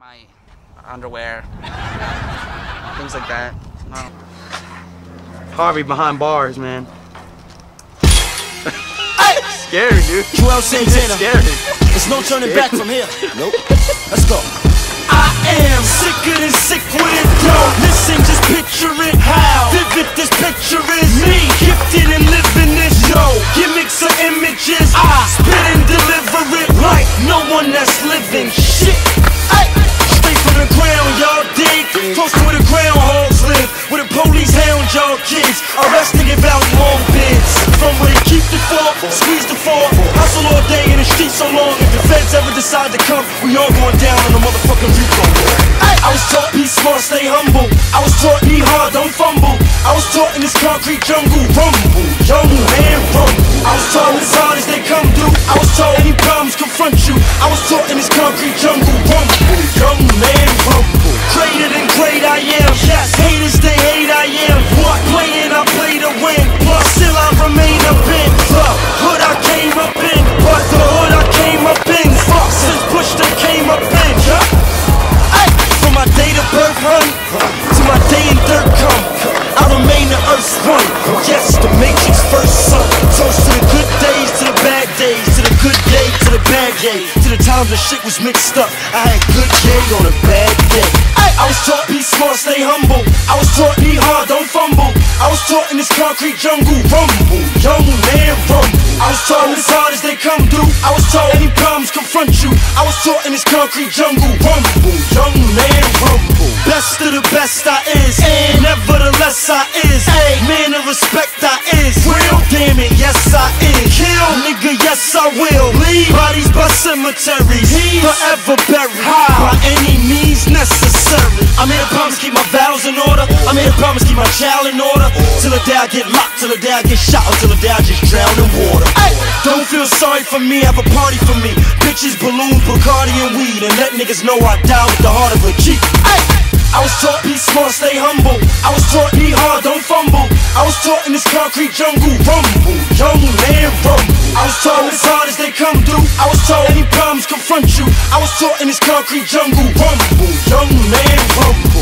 my underwear, things like that. No. Harvey behind bars, man. scary, dude. Joel Santana. Scary. There's no turning back from here. Nope. Let's go. I am sicker than sick with it, yo. Listen, just picture it how vivid this picture is. Me, gifted and living this, yo. Gimmicks or images, I spit and deliver it like no one that's living police kids. Arrest and out long bids. From where they keep the fork, squeeze the fork. Hustle all day in the street so long. If the feds ever decide to come, we all going down on the motherfucking Rico. I was taught be smart, stay humble. I was taught be hard, don't fumble. I was taught in this concrete jungle, rumble, young man, rumble. I was taught as hard as they come through. I was taught any problems confront you. I was taught in this concrete jungle, hun, to my day in dirt come, I remain the earth's one. Yes, the matrix first son. Toast to the good days, to the bad days, to the good day, to the bad day, to the times the shit was mixed up. I had good day on a bad day. I was taught be smart, stay humble. I was taught be hard, don't fumble. I was taught in this concrete jungle, rumble, young man, rumble. I was taught as hard as they come through. I was taught any problems confront. I was taught in this concrete jungle, rumble, young man, rumble. Best of the best I is, and nevertheless I is. Man of respect I is. Real, damn it, yes I is. Kill, nigga, yes I will. Leave bodies by cemeteries, forever buried by any means necessary. I made a promise keep my vows in order. I made a promise keep my child in order. Till the day I get locked, till the day I get shot, or till the day I just drown in water. Ay, don't feel sorry for me, have a party for me. Bitches, balloons, Bacardi, and weed, and let niggas know I die with the heart of a G. Ay, I was taught be smart, stay humble. I was taught be hard, don't fumble. I was taught in this concrete jungle, rumble, young man, rumble. I was taught as hard as they come through. I was taught any problems confront you. I was taught in this concrete jungle, rumble, young man, rumble.